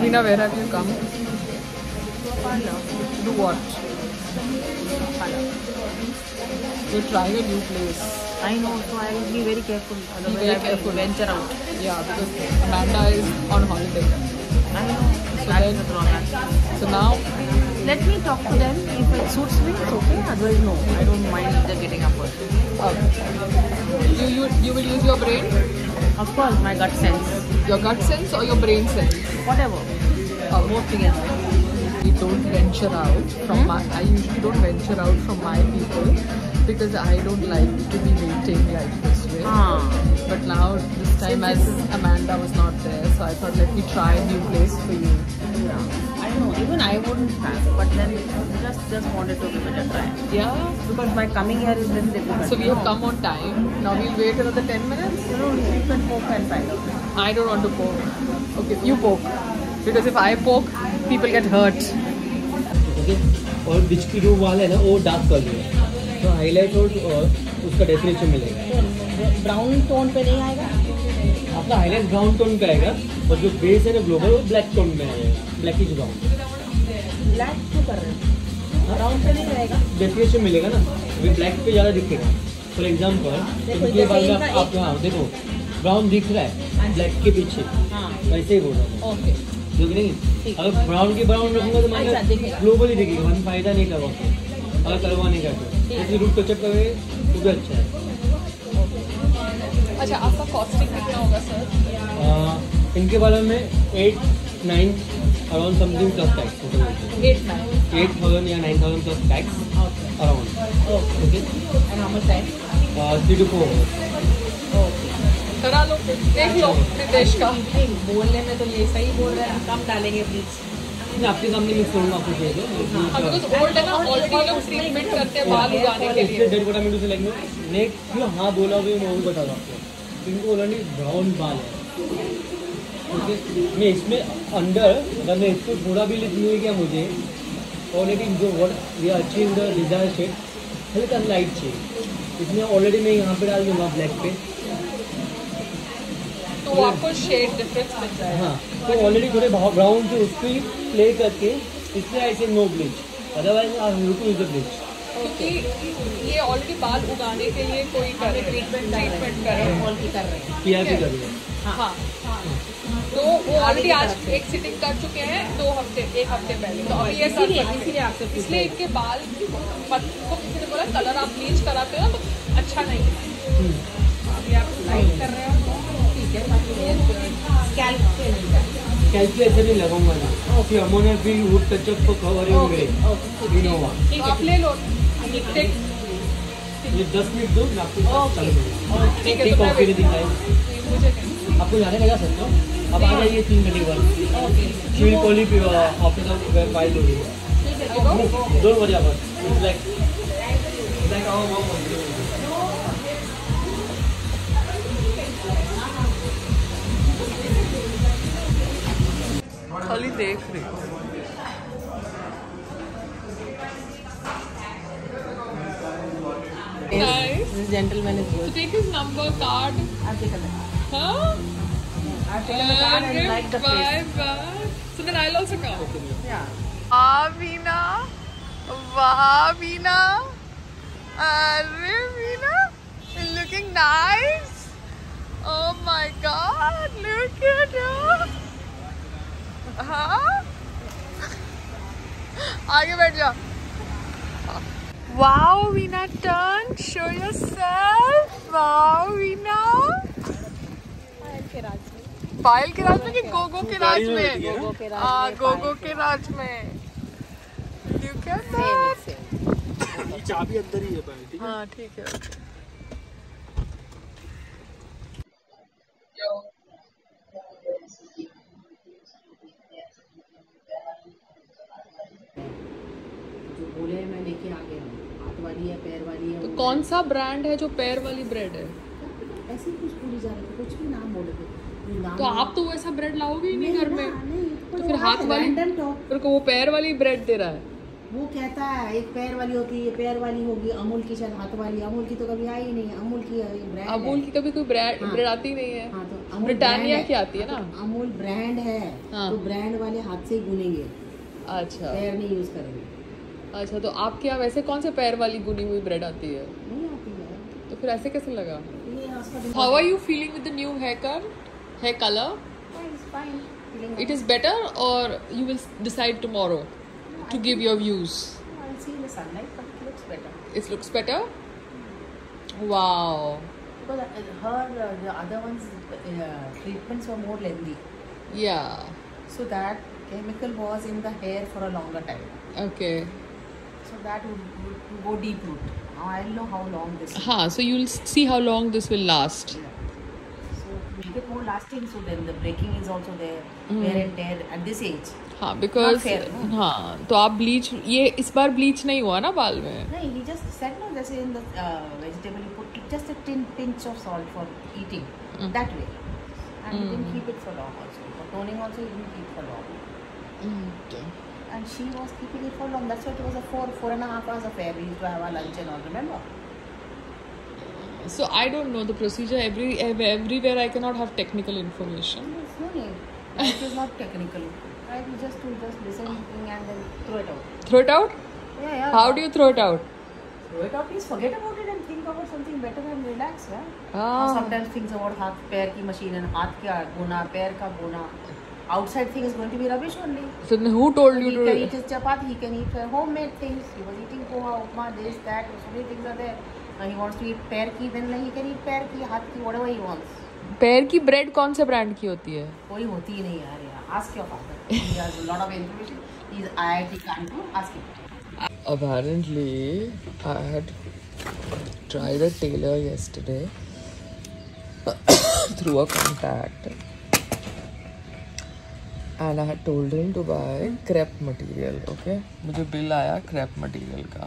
Rina, where have you come? Do what? We're trying a new place. I know, so I will be very careful. Be very I careful. venture out. Yeah, because Amanda is on holiday. I know. So then- So now, Let me talk to them. If it suits me, it's okay. Otherwise, no. I don't mind just getting up first. uh, you, you you will use your brain, Of course, my gut sense. Your gut sense or your brain sense. Whatever. Uh, Both together. we don't venture out from my I usually don't venture out from my people because I don't like to be waiting like this way. Ah. But now this time as Amanda was not there, so I thought let me try a new place for you. Yeah. I know. Even I wouldn't have. But then just just wanted to give it a try. Yeah. Because my coming here is very difficult. So we have come on time. Now we'll wait another 10 minutes. You know, you can poke and find out. I don't want to poke. Okay, you poke. Because if I poke, people get hurt. Okay और बीच की जो वाल है ना वो dark कर दिया तो हाईलाइट और उसका डेफिनेशन मिलेगा। ब्राउन टोन पे नहीं आएगा? आपका हाईलाइट ब्राउन टोन का आएगा और जो बेस है ना ग्लोबल वो ब्लैक टोन में आएगा। ब्लैक इज़ ब्राउन ब्लैक क्यों कर रहे हैं? ब्राउन पे नहीं रहेगा? डेफिनेशन मिलेगा ना। अभी ब्लैक पे ज़्यादा दिखेगा। फॉर एग्ज़ाम्पल इनके बाल में आप हाँ देखो। ब्राउन दिख रहा है ब्लैक के पीछे। हाँ। वैसे ही बोल रहा हूँ। ओके। जो कि नहीं अगर ब्राउन की ब्राउन रखूँगा तो मैंने दिखेगा। ग्लोबल ही दिखेगा मैंने फ़ायदा नहीं करवा अगर करवाने का तो इसलिए रूट टचअप करेंगे तो भी अच्छा है। अच्छा आपका कॉस्टिंग कितना होगा सर आ, इनके बारे में eight nine around something plus tax eight thousand या nine thousand plus tax around okay and three two four करा लो देख लो नितेश का। बोलने में तो ये सही बोल रहे हैं। कम डालेंगे प्लीज़ आपके सामने करूँगा आपको तो हाँ बिकॉज़ ओल्ड है। ना ऑलरेडी लोग ट्रीटमेंट करते हैं बाल उगाने के लिए। डेढ़ बटा मिनट से लेंगे नेक्स्ट क्यों हाँ बोला भी मैं वो बता दूँ आपको। इनको ऑलरेडी ब्राउन बाल है। ओके मैं इसमें अंदर अगर मैं इसको थोड़ा भी लिख मिल गया मुझे ऑलरेडी जो word we are achieve the desire shade हल्का लाइट चाहिए। इसमें ऑलरेडी मैं यहाँ पे डाल दूँगा ब्लैक पे। तो आपको शेड डिफरेंस मिल जाएगा। हाँ तो ऑलरेडी थोड़े ब्राउन थे उसको ही प्ले करके इसलिए ऐसे no bleach otherwise I have to use the bleach क्योंकि ये ऑलरेडी बाल उगाने के लिए कोई करे ट्रीटमेंट ट्रीटमेंट करे कॉल की कर रहे हैं। पी आर पी कर दिया हाँ। तो वो ऑलरेडी आज एक सिटिंग कर चुके हैं दो हफ़्ते एक हफ़्ते पहले। तो अभी ये कर हैं। इसीलिए आपसे इसलिए इनके बाल को किसी ने बोला कलर आप ब्लीच कराते हो ना तो अच्छा नहीं है। अभी आप लाइट कर रहे हो। ठीक है बाकी स्कैल्प पे नहीं कैलकुलेटर नहीं लगाऊँगा ना फिर अमोनिया फिर वुड टचअप को कवर होंगे इनोवा तो आप ले लो ये दस मिनट दो मैं आपको चालू ठीक है कॉफ़ी नहीं दिखाई आपको जाने लगा सकते हो? आप आ जाइए तीन घंटे के बाद। शिविल कॉली ऑफ़िस ऑफ़ फ़ाइल होगी दो बजे आप लाइक लाइक आओ खाली देख रही हूँ Nice. This gentleman is So good. take his number card. I'll take a look. Huh? I'll take a card and like the bye place. bye. So then I'll also come. Yeah. वाह वीना वाह वीना अरे Veena looking nice oh my god look at her हाँ? आगे बैठ जा। Wow Veena turn show yourself. Wow Veena Payal के राज में कि गोगो के राज में गोगो के राज हाँ में, गोगो के राज में। Look चाबी अंदर ही है पायल ठीक हाँ? ठीक है बोले मैं लेके आ गया हाथ वाली है पैर वाली है तो कौन सा ब्रांड है जो पैर वाली ब्रेड है? है। ऐसे ही कुछ पूरी जा रही थी कुछ भी नाम बोले थे। तो आप तो वैसा ब्रेड लाओगे ही नहीं घर में। तो फिर हाथ वाली फिर वो पैर वाली ब्रेड दे रहा है। वो कहता है एक पैर वाली होती है पैर वाली होगी अमूल की शायद हाथ वाली अमूल की तो कभी आई ही नहीं अमूल की ब्रांड अमूल की कभी कोई ब्रांड हाँ। ब्रेड आती नहीं है। हाँ तो अमूल ब्रिटानिया की आती है ना। तो अमूल ब्रांड है हाँ। तो ब्रांड वाले हाथ से ही गुनेंगे अच्छा। पैर नहीं यूज़ करेंगे। अच्छा तो आपके यहाँ वैसे कौन से पैर वाली बुनी हुई ब्रेड आती है? तो फिर ऐसे कैसे लगा? How are you feeling with new hair cut hair colour it is better और you will decide tomorrow to give your views it's looks better wow treatments या so that chemical was in the hair for a longer time okay so that would, would, go deep root now i'll know how long this is huh so you'll see how long this will last Yeah. so we get more lasting so then the breaking is also there Hmm. wear and tear at this age हाँ because हाँ तो आप bleach ये इस बार bleach नहीं हुआ ना बाल में just said no just in the uh, vegetable you put just a tin pinch of salt for eating Mm. that way and he didn't keep it for long also for toning also he didn't keep for long okay. and she was keeping it for long. That's why it was a four, four and a half hours affair. We used to have our lunch and all. Remember? so I don't know the procedure every ev- everywhere I cannot have technical information There's no need. Life is not technical. Right? You just to just listen and then throw it out. throw it out Yeah, yeah. how do you throw it out throw it out? Please forget about it and think about something better and relax. Yeah. Or ah sometimes things about हाथ पैर की machine and हाथ का गुना पैर का गुना. Outside thing is going to be rubbish only. so then who told so you he to can eat his chapati, he can eat uh, homemade things. He was eating poha, upma, this, that. So many things are there. And he wants to eat pear ki, then he can eat pear ki, हाथ की, whatever he wants. पैर की bread कौन से brand की होती है कोई होती ही नहीं यार यहाँ ask your father he has a lot of information he is IIT Kanpur ask him apparently I had tried a tailor yesterday through a contact I had told him to buy crepe material, okay? मुझे bill आया crepe material का।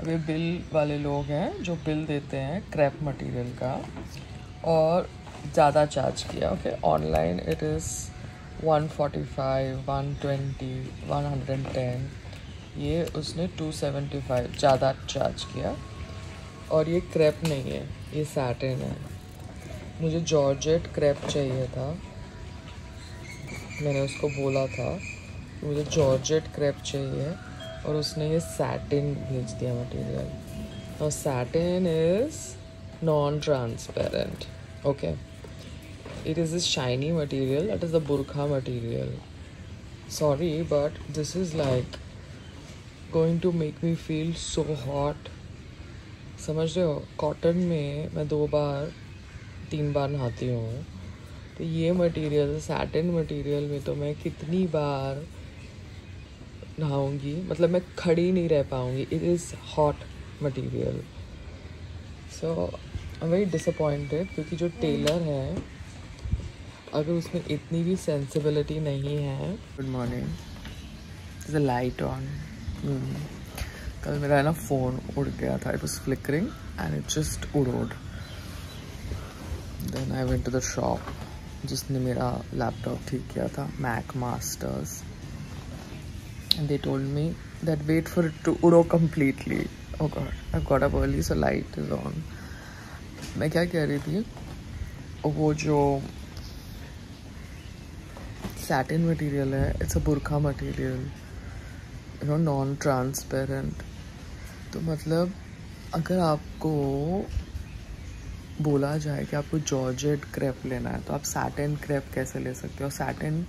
अब ये bill वाले लोग हैं जो bill देते हैं क्रैप मटेरियल का और ज़्यादा चार्ज किया ओके ऑनलाइन इट इज़ 145 120 110 ये उसने 275 ज़्यादा चार्ज किया और ये क्रैप नहीं है, ये सैटिन है। मुझे जॉर्जेट क्रैप चाहिए था। मैंने उसको बोला था कि मुझे जॉर्जेट क्रेप चाहिए और उसने ये सैटिन भेज दिया मटेरियल और satin is non transparent okay it is a shiny material it is a burqa material sorry but this is like going to make me feel so hot समझ रहे हो? कॉटन में मैं दो बार, तीन बार नहाती हूँ। तो ये मटेरियल सैटिन मटेरियल में तो मैं कितनी बार नहाऊँगी? मतलब मैं खड़ी नहीं रह पाऊँगी। It is hot material so I very disappointed क्योंकि जो टेलर है, अगर उसमें इतनी भी सेंसिबिलिटी नहीं है। Good morning the light on कल मेरा है ना फ़ोन उड़ गया था। It was flickering and it just उड़ोड. Then I went to the shop जिसने मेरा लैपटॉप ठीक किया था Mac Masters they told me that wait for to उड़ो completely early so light is on मैं क्या कह रही थी? Oh, वो जो सैटिन मटीरियल है it's a burqa material you know non transparent तो मतलब अगर आपको बोला जाए कि आपको जॉर्जेट क्रेप लेना है तो आप सैटन क्रेप कैसे ले सकते हो? सैटन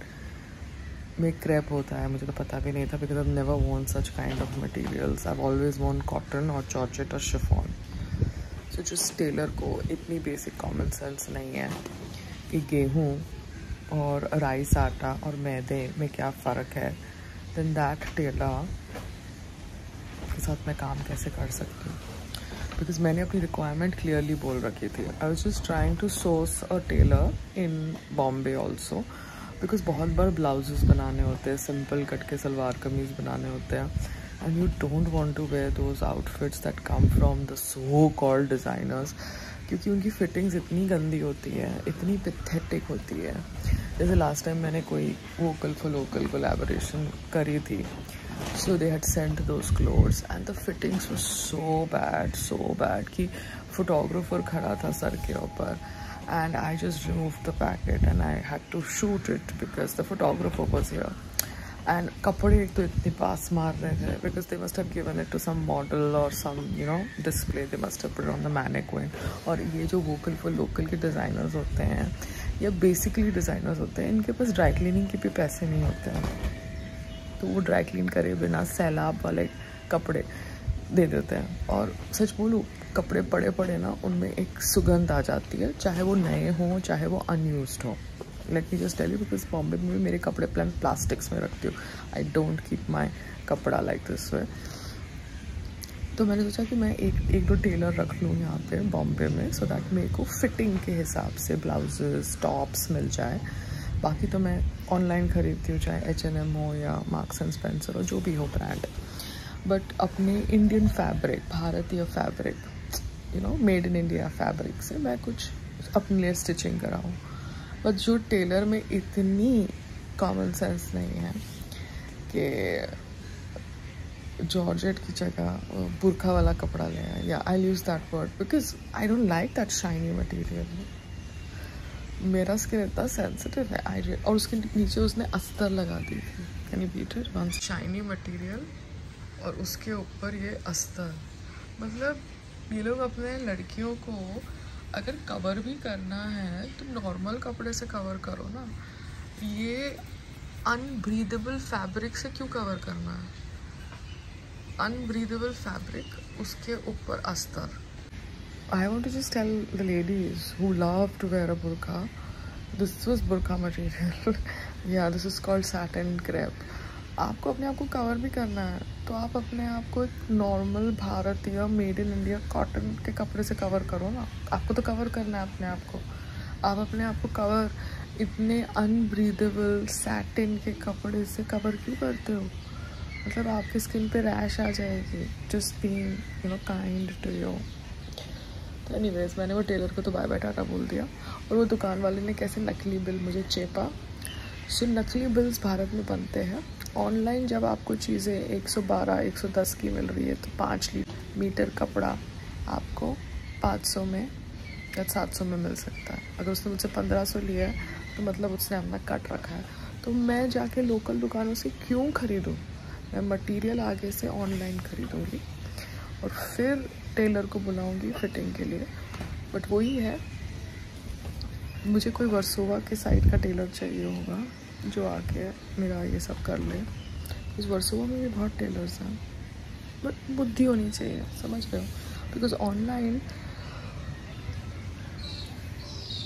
में क्रेप होता है, मुझे तो पता भी नहीं था because I never won such kind of materials I always won cotton और जॉर्जेट और शिफॉन सो जिस टेलर को, इतनी बेसिक कॉमन सेंस नहीं है कि गेहूँ और राइस आटा और मैदे में क्या फ़र्क है. देन दैट टेलर के साथ मैं काम कैसे कर सकती हूँ? बिकॉज़ मैंने अपनी रिक्वायरमेंट क्लियरली बोल रखी थी. I was just trying to source a tailor in Bombay also because बहुत बार ब्लाउजेस बनाने होते हैं सिंपल कट के सलवार कमीज बनाने होते हैं and you don't want to wear those outfits that come from the so called designers क्योंकि उनकी फिटिंग्स इतनी गंदी होती है, इतनी पिथेटिक होती है. जैसे लास्ट टाइम मैंने कोई वोकल फॉर लोकल कोलेबोरेशन करी थी। So they had sent those clothes and the fittings वो सो बैड सो बैड कि फोटोग्राफर खड़ा था सर के ऊपर। And I just remove the packet and I had to shoot it because the photographer was here and कपड़े तो इतनी पास मार रहे थे because they must have given it to some model और some you know display they must have put on the mannequin और ये जो वोकल फॉर लोकल के डिज़ाइनर्स होते हैं या बेसिकली डिज़ाइनर्स होते हैं, इनके पास dry cleaning के भी पैसे नहीं होते हैं। तो वो ड्राई क्लीन करे बिना सैलाब वाले कपड़े दे देते हैं। और सच बोलूँ, कपड़े पड़े पड़े ना, उनमें एक सुगंध आ जाती है, चाहे वो नए हों, चाहे वो अनयूज हो। Let me just tell you because Bombay में भी मेरे कपड़े प्लान प्लास्टिक्स में रखती हूँ। आई डोंट कीप माई कपड़ा लाइक दिस वे तो मैंने सोचा कि मैं एक एक दो टेलर रख लूँ यहाँ पे, बॉम्बे में सो दैट मेरे को फिटिंग के हिसाब से ब्लाउजेस टॉप्स मिल जाए। बाकी तो मैं ऑनलाइन खरीदती हूँ, चाहे एच एन एम हो या मार्क्स एंड स्पेंसर हो, जो भी हो ब्रांड बट अपने इंडियन फैब्रिक भारतीय fabric you know made in India fabric से मैं कुछ अपने लिए स्टिचिंग कराऊँ। बट जो टेलर में इतनी कॉमन सेंस नहीं है कि जॉर्जेट की जगह बुरखा वाला कपड़ा ले या I use that word because I don't like that shiny material मेरा स्किन इतना सेंसिटिव है आई और उसके नीचे उसने अस्तर लगा दी थी। Can you beat it one shiny material और उसके ऊपर ये अस्तर। मतलब ये लोग अपने लड़कियों को अगर कवर भी करना है तो नॉर्मल कपड़े से कवर करो ना। ये अनब्रीदेबल फैब्रिक से क्यों कवर करना है? अनब्रीदेबल फैब्रिक उसके ऊपर अस्तर I want to just tell the ladies who love to wear a burqa this was burqa material या this is called satin crepe आपको अपने आप को कवर भी करना है तो आप अपने आप को एक नॉर्मल भारतीय मेड इन इंडिया कॉटन के कपड़े से कवर करो ना। आपको तो कवर करना है अपने आप को। आप अपने आप को कवर इतने अनब्रीदेबल सैटिन के कपड़े से कवर क्यों करते हो? मतलब आपकी स्किन पे रैश आ जाएगी just being you know kind to you तो एनीवेज मैंने वो टेलर को तो बाय बाय टाटा बोल दिया। और वो दुकान वाले ने कैसे नकली बिल मुझे चेपा? सो so, नकली बिल्स भारत में बनते हैं। ऑनलाइन जब आपको चीज़ें 112, 110 की मिल रही है तो पाँच मीटर कपड़ा आपको 500 में या 700 में मिल सकता है। अगर उसने मुझसे 1500 लिया है तो मतलब उसने अपना कट रखा है। तो मैं जाके लोकल दुकानों से क्यों ख़रीदूँ? मैं मटेरियल आगे से ऑनलाइन ख़रीदूँगी और फिर टेलर को बुलाऊँगी फिटिंग के लिए। बट वही है, मुझे कोई वर्सोवा के साइड का टेलर चाहिए होगा जो आके मेरा ये सब कर ले। इस वर्सोवा में भी बहुत टेलर्स हैं। बट बुद्धि होनी चाहिए, समझ रहे हो? बिकॉज़ ऑनलाइन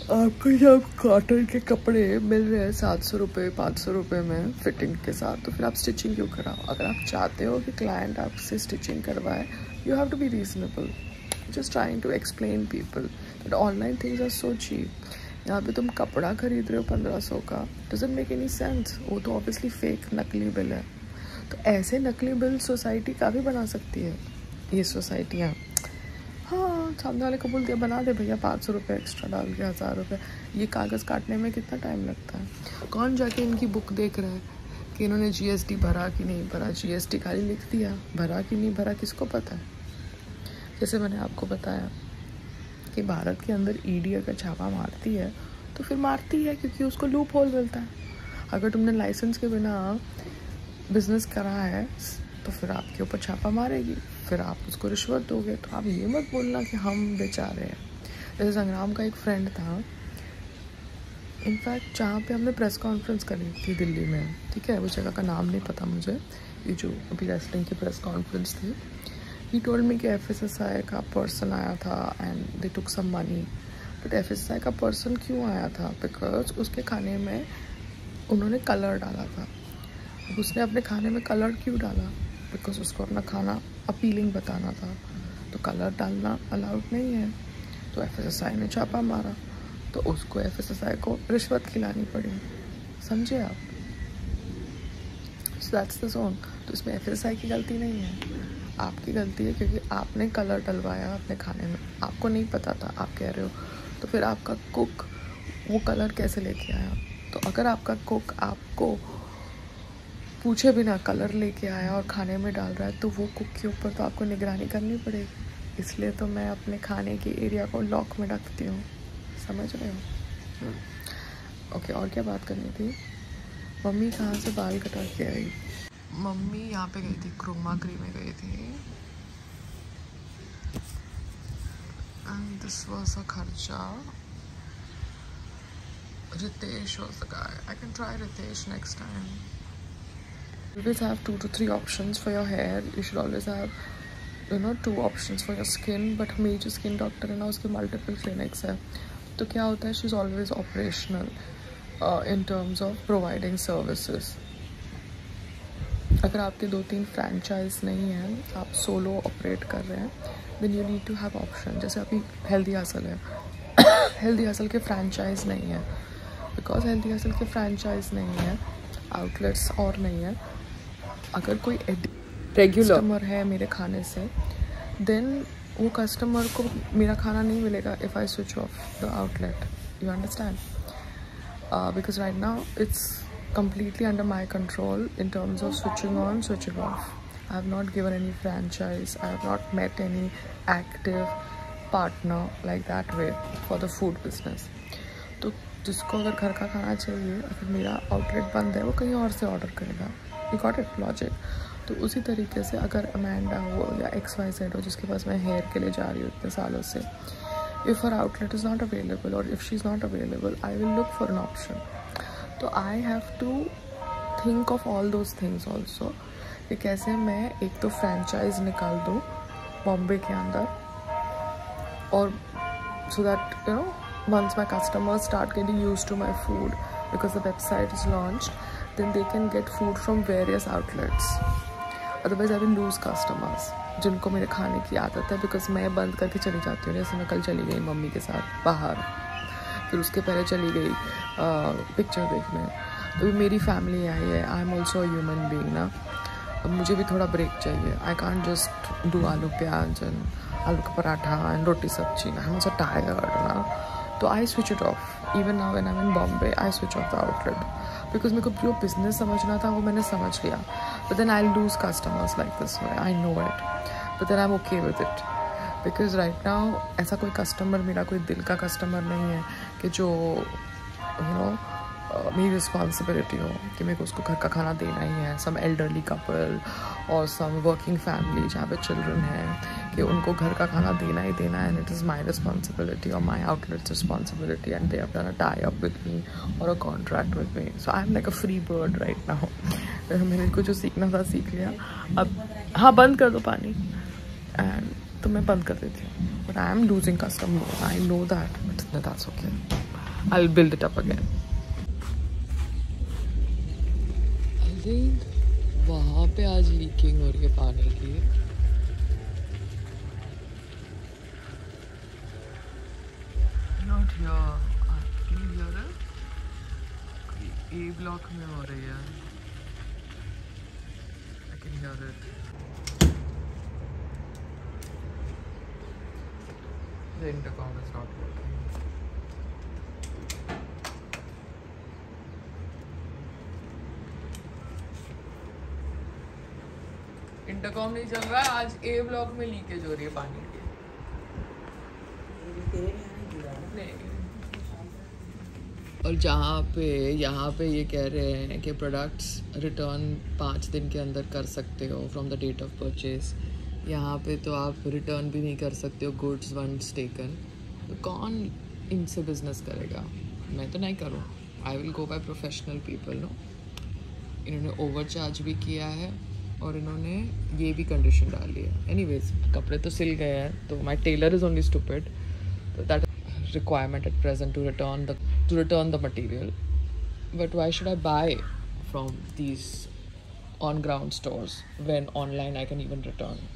आपको जब कॉटन के कपड़े मिल रहे हैं सात सौ रुपये पाँच सौ रुपये में फिटिंग के साथ तो फिर आप स्टिचिंग क्यों कराओ? अगर आप चाहते हो कि क्लाइंट आपसे स्टिचिंग करवाए you have to be reasonable just trying to explain people that online things are so cheap यहाँ पे तुम कपड़ा खरीद रहे हो पंद्रह सौ का डजेंट मेक एनी सेंस वो तो ऑब्वियसली फेक नकली बिल है। तो ऐसे नकली बिल सोसाइटी काफ़ी बना सकती है। ये सोसाइटियाँ सामने वाले को बोल दिया बना दे भैया, पाँच सौ रुपये एक्स्ट्रा डाल के, हज़ार रुपये ये कागज़ काटने में कितना टाइम लगता है? कौन जाके इनकी बुक देख रहा है कि इन्होंने जीएसटी भरा कि नहीं भरा? जीएसटी खाली लिख दिया, भरा कि नहीं भरा, किसको पता? है जैसे मैंने आपको बताया कि भारत के अंदर ईडी अगर छापा मारती है तो फिर मारती है क्योंकि उसको लूप होल मिलता है। अगर तुमने लाइसेंस के बिना बिज़नेस करा है तो फिर आपके ऊपर छापा मारेगी। फिर आप उसको रिश्वत दोगे तो आप ये मत बोलना कि हम बेचारे हैं। जैसे संग्राम का एक फ्रेंड था इनफैक्ट जहाँ पे हमने प्रेस कॉन्फ्रेंस करी थी दिल्ली में, ठीक है? उस जगह का नाम नहीं पता मुझे, ये जो अभी रेस्लिंग की प्रेस कॉन्फ्रेंस थी। ही टोल्ड मी कि एफ़ एस एस आई का पर्सन आया था and they took some money but F S I का पर्सन क्यों आया था? बिकॉज़ उसके खाने में उन्होंने कलर डाला था। उसने अपने खाने में कलर क्यों डाला? बिकॉज़ उसको अपना खाना अपीलिंग बताना था। तो कलर डालना अलाउड नहीं है। तो एफ़ एस एस आई ने छापा मारा। तो उसको एफ़ एस एस आई को रिश्वत खिलानी पड़ी। समझे आप? सो दैट्स द जोन तो इसमें एफ़ एस आई की गलती नहीं है। आपकी गलती है क्योंकि आपने कलर डलवाया अपने खाने में। आपको नहीं पता था, आप कह रहे हो। तो फिर आपका कुक वो कलर कैसे लेके आया? तो अगर आपका कुक आपको पूछे बिना कलर लेके आया और खाने में डाल रहा है तो वो कुक के ऊपर तो आपको निगरानी करनी पड़ेगी। इसलिए तो मैं अपने खाने के एरिया को लॉक में रखती हूँ। समझ रहे हो? ओके और क्या बात करनी थी? मम्मी कहाँ से बाल कटा के आई? मम्मी यहाँ पे गई थी क्रोमा क्री में गई थी। एंड दिस वाज अ खर्चा। Ritesh was the guy. I can try Ritesh next time. Always have two to three options for your hair. You should always have, you know, two options for your skin. But मेरी जो skin doctor है ना उसके multiple clinics है। तो क्या होता है she is always operational in terms of providing services अगर आपके दो तीन फ्रेंचाइज नहीं हैं आप सोलो ऑपरेट कर रहे हैं then you need to have option जैसे अभी हेल्दी हासिल है। हेल्दी हासिल के फ्रेंचाइज नहीं है। बिकॉज़ हेल्दी हासिल के फ्रेंचाइज नहीं है आउटलेट्स और नहीं है। अगर कोई रेगुलर कस्टमर है मेरे खाने से देन वो कस्टमर को मेरा खाना नहीं मिलेगा if I switch off the outlet you understand because right now it's completely under my control in terms of switching on switching off I have not given any franchise I have not met any active partner like that way for the food business तो जिसको अगर घर का खाना चाहिए अगर मेरा outlet बंद है वो कहीं और से ऑर्डर करेगा। यू गॉट इट लॉजिक तो उसी तरीके से अगर अमेंडा हो या एक्स वाई जेड हो, जिसके पास मैं हेयर के लिए जा रही हूँ इतने सालों से if her outlet is not available और if she is not available I will look for an option तो I have to think of all those things also कि कैसे मैं एक तो फ्रेंचाइज निकाल दूँ बॉम्बे के अंदर और so that you know once my customers start getting used to my food because the website is launched then they can get food from various outlets. Otherwise, i will lose customers, जिनको मेरे खाने की आदत है because मैं बंद करके चली जाती हूँ जैसे मैं कल चली गई मम्मी के साथ बाहर। फिर उसके पहले चली गई पिक्चर देखने। तो मेरी फैमिली आई है I am also human being ना। अब मुझे भी थोड़ा ब्रेक चाहिए। I can't just do aloo pyaz and aloo का पराठा एंड रोटी सब्ज़ी आई एम सो टायर्ड ना। तो I switch it off even now when I am in Bombay I switch off the outlet because मेरे को प्योर बिज़नेस समझना था, वो मैंने समझ लिया but then I lose customers like this way I know it but then I am okay with it because right now ऐसा कोई कस्टमर मेरा, कोई दिल का कस्टमर नहीं है कि जो यू you नो मेरी रिस्पॉन्सिबिलिटी हो कि मेरे को उसको घर का खाना देना ही है। सम एल्डरली कपल और सम वर्किंग फैमिली जहाँ पे चिल्ड्रन हैं कि उनको घर का खाना देना ही देना है। And it is my responsibility और my outlets responsibility and they have done a tie up with me और a contract with me so I am like a free bird right now मैंने इनको जो सीखना था, सीख लिया। अब हाँ बंद कर दो पानी। एंड तो मैं बंद कर देती हूँ। But I am losing customer I know that but that's okay I will build it up again think वहाँ पे आज लीकिंग हो रही है पानी की। ए ब्लॉक में हो रही है। इंटरकॉम नहीं चल रहा है आज ए ब्लॉक में लीकेज हो रही है पानी की। और जहाँ पे यहाँ पे ये कह रहे हैं कि प्रोडक्ट्स रिटर्न पाँच दिन के अंदर कर सकते हो from the date of purchase यहाँ पे तो आप रिटर्न भी नहीं कर सकते हो गुड्स वंस टेकन तो कौन इनसे बिज़नेस करेगा? मैं तो नहीं करूँ। I will go by professional people no इन्होंने ओवर चार्ज भी किया है। और इन्होंने ये भी कंडीशन डाल लिया एनी वेज कपड़े तो सिल गए हैं तो my tailor is only stupid that requirement at present to return to return the material but why should I buy from these on ground store when online I can even return